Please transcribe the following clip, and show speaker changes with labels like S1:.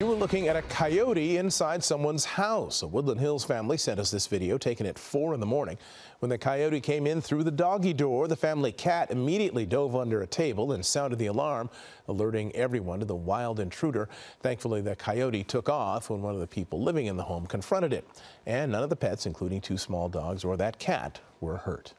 S1: You were looking at a coyote inside someone's house. A Woodland Hills family sent us this video taken at 4 in the morning. When the coyote came in through the doggy door, the family cat immediately dove under a table and sounded the alarm, alerting everyone to the wild intruder. Thankfully, the coyote took off when one of the people living in the home confronted it. And none of the pets, including two small dogs or that cat, were hurt.